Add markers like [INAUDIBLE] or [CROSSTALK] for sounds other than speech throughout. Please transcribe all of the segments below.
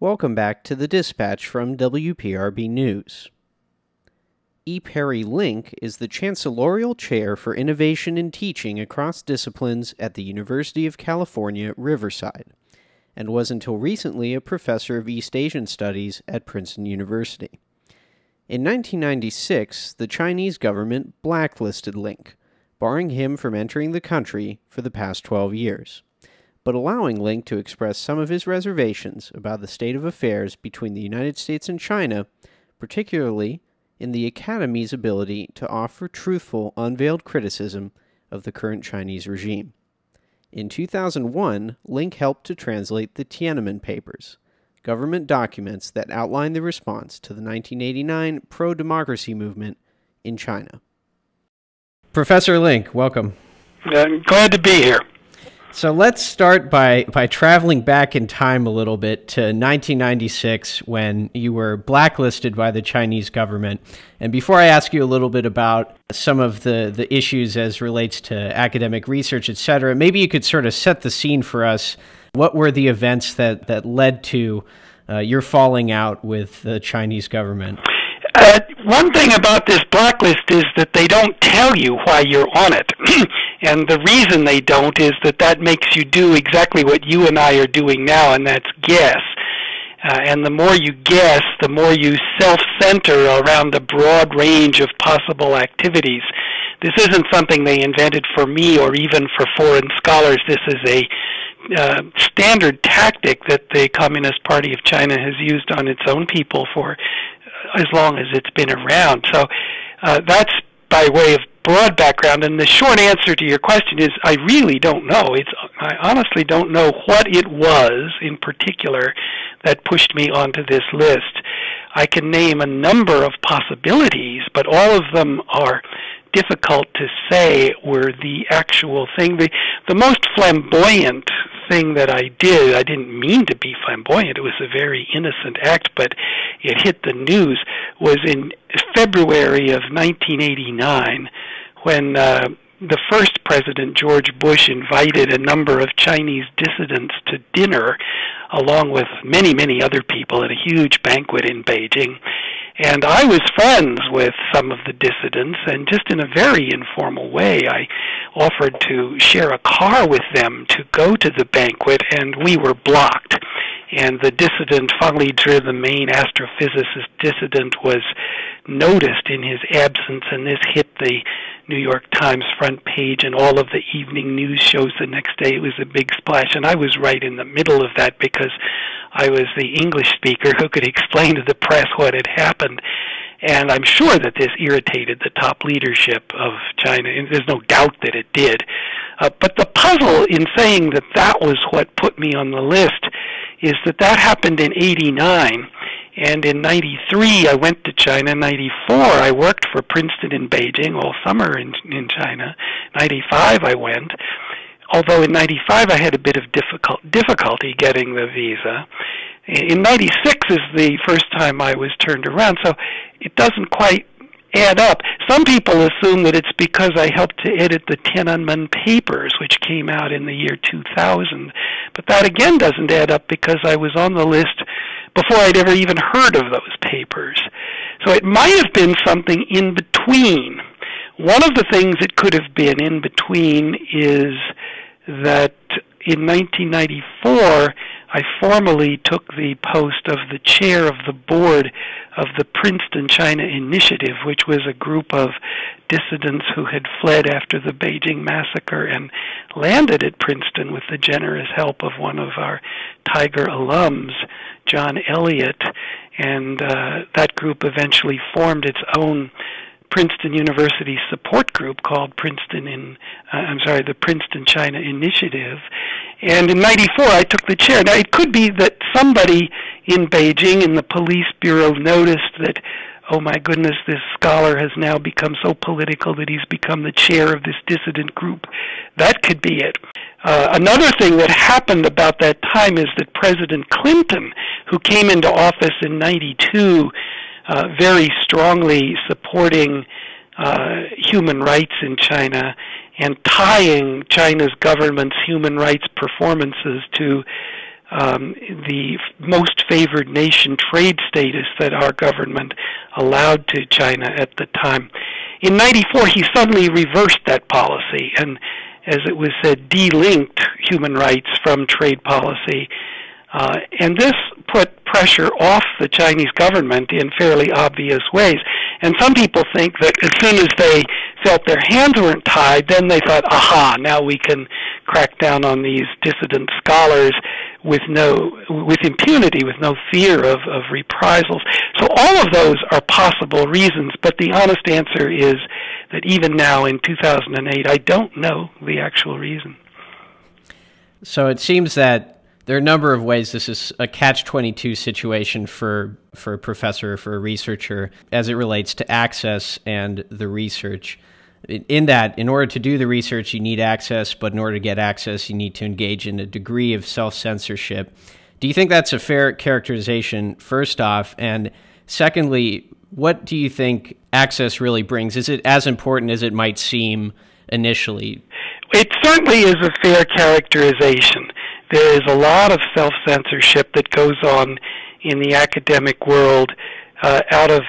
Welcome back to the dispatch from WPRB News. E. Perry Link is the Chancellorial Chair for Innovation in Teaching across disciplines at the University of California, Riverside, and was until recently a professor of East Asian Studies at Princeton University. In 1996, the Chinese government blacklisted Link, barring him from entering the country for the past 12 years but allowing Link to express some of his reservations about the state of affairs between the United States and China, particularly in the Academy's ability to offer truthful, unveiled criticism of the current Chinese regime. In 2001, Link helped to translate the Tiananmen Papers, government documents that outline the response to the 1989 pro democracy movement in China. Professor Link, welcome. I'm glad to be here. So let's start by, by traveling back in time a little bit to 1996 when you were blacklisted by the Chinese government. And before I ask you a little bit about some of the, the issues as relates to academic research, et cetera, maybe you could sort of set the scene for us. What were the events that, that led to uh, your falling out with the Chinese government? Uh, one thing about this blacklist is that they don't tell you why you're on it. [CLEARS THROAT] and the reason they don't is that that makes you do exactly what you and I are doing now, and that's guess. Uh, and the more you guess, the more you self-censor around a broad range of possible activities. This isn't something they invented for me or even for foreign scholars. This is a uh, standard tactic that the Communist Party of China has used on its own people for as long as it's been around. So uh, that's by way of broad background. And the short answer to your question is I really don't know. It's I honestly don't know what it was in particular that pushed me onto this list. I can name a number of possibilities, but all of them are difficult to say were the actual thing. The, the most flamboyant thing that I did, I didn't mean to be flamboyant, it was a very innocent act, but it hit the news, was in February of 1989 when uh, the first president, George Bush, invited a number of Chinese dissidents to dinner, along with many, many other people, at a huge banquet in Beijing. And I was friends with some of the dissidents, and just in a very informal way, I offered to share a car with them to go to the banquet, and we were blocked. And the dissident, Fang Lizhi, the main astrophysicist dissident, was noticed in his absence, and this hit the New York Times front page and all of the evening news shows the next day. It was a big splash, and I was right in the middle of that because I was the English speaker who could explain to the press what had happened. And I'm sure that this irritated the top leadership of China, and there's no doubt that it did. Uh, but the puzzle in saying that that was what put me on the list is that that happened in 89 and in 93, I went to China. 94, I worked for Princeton in Beijing all summer in, in China. 95, I went. Although in 95, I had a bit of difficult, difficulty getting the visa. In 96 is the first time I was turned around, so it doesn't quite add up. Some people assume that it's because I helped to edit the Tiananmen Papers, which came out in the year 2000. But that again doesn't add up because I was on the list before I'd ever even heard of those papers. So it might have been something in between. One of the things it could have been in between is that in 1994, I formally took the post of the chair of the board of the Princeton China Initiative, which was a group of dissidents who had fled after the Beijing massacre and landed at Princeton with the generous help of one of our Tiger alums, John Elliott. And uh, that group eventually formed its own Princeton University support group called Princeton in uh, I'm sorry the Princeton China Initiative. And in 94 I took the chair. Now it could be that somebody in Beijing in the police bureau noticed that oh my goodness this scholar has now become so political that he's become the chair of this dissident group. That could be it uh, another thing that happened about that time is that President Clinton who came into office in 92 uh, very strongly supporting uh, human rights in China and tying China's government's human rights performances to um, the most favored nation trade status that our government allowed to China at the time. In 94, he suddenly reversed that policy and, as it was said, delinked human rights from trade policy. Uh, and this put pressure off the Chinese government in fairly obvious ways. And some people think that as soon as they felt their hands weren't tied, then they thought, aha, now we can crack down on these dissident scholars with no with impunity, with no fear of, of reprisals. So all of those are possible reasons, but the honest answer is that even now in 2008, I don't know the actual reason. So it seems that there are a number of ways this is a catch 22 situation for for a professor for a researcher as it relates to access and the research. In that in order to do the research you need access but in order to get access you need to engage in a degree of self-censorship. Do you think that's a fair characterization first off? And secondly what do you think access really brings? Is it as important as it might seem initially? It certainly is a fair characterization. There is a lot of self censorship that goes on in the academic world uh, out of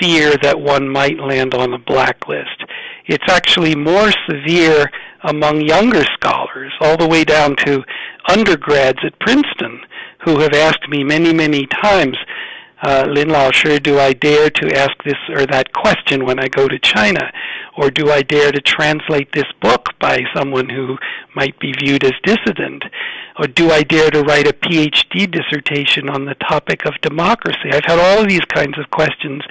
fear that one might land on a blacklist. It's actually more severe among younger scholars, all the way down to undergrads at Princeton, who have asked me many, many times, uh, Lin Lao Shi, do I dare to ask this or that question when I go to China? Or do I dare to translate this book by someone who might be viewed as dissident? Or do I dare to write a PhD dissertation on the topic of democracy? I've had all of these kinds of questions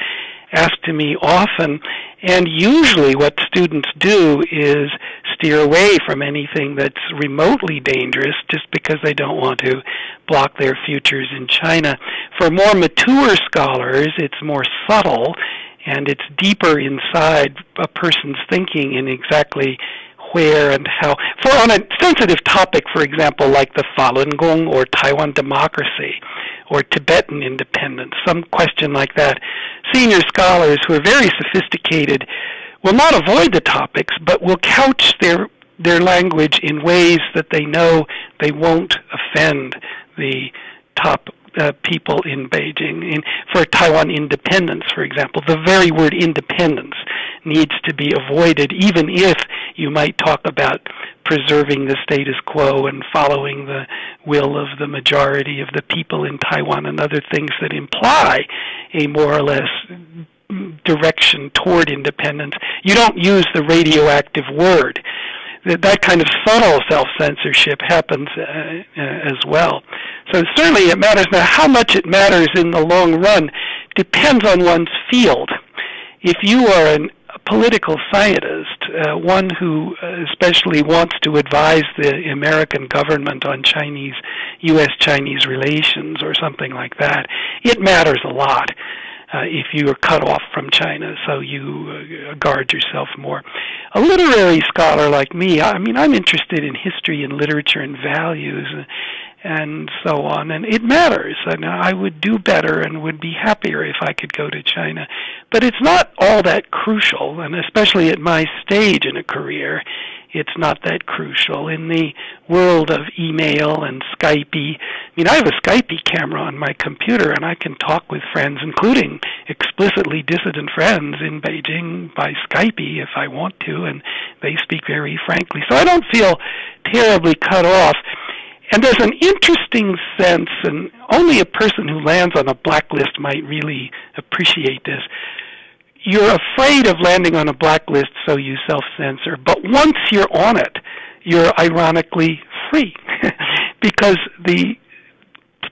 asked to me often, and usually what students do is steer away from anything that's remotely dangerous just because they don't want to block their futures in China. For more mature scholars, it's more subtle and it's deeper inside a person's thinking in exactly where and how. For on a sensitive topic, for example, like the Falun Gong or Taiwan democracy or Tibetan independence, some question like that, senior scholars who are very sophisticated will not avoid the topics, but will couch their their language in ways that they know they won't offend the top uh, people in Beijing. In, for Taiwan independence, for example, the very word independence needs to be avoided, even if you might talk about preserving the status quo and following the will of the majority of the people in Taiwan and other things that imply a more or less direction toward independence. You don't use the radioactive word. That, kind of subtle self censorship happens uh, uh, as well. So certainly it matters. Now, how much it matters in the long run depends on one's field. If you are an, political scientist, uh, one who uh, especially wants to advise the American government on Chinese, U.S.-Chinese relations or something like that, it matters a lot. Uh, if you are cut off from China, so you uh, guard yourself more. A literary scholar like me, I mean, I'm interested in history and literature and values, and so on. And it matters. And I would do better and would be happier if I could go to China. But it's not all that crucial, and especially at my stage in a career, it's not that crucial. In the world of email and Skype, I mean, I have a Skype camera on my computer, and I can talk with friends, including explicitly dissident friends in Beijing by Skype if I want to, and they speak very frankly. So I don't feel terribly cut off. And there's an interesting sense, and only a person who lands on a blacklist might really appreciate this. You're afraid of landing on a blacklist, so you self censor. But once you're on it, you're ironically free. [LAUGHS] because the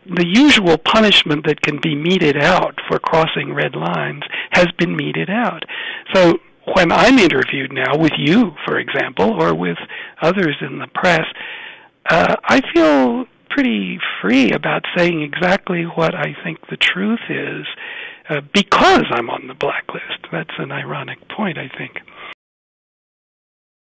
the usual punishment that can be meted out for crossing red lines has been meted out. So when I'm interviewed now with you, for example, or with others in the press, uh, I feel pretty free about saying exactly what I think the truth is uh, because I'm on the blacklist. That's an ironic point, I think.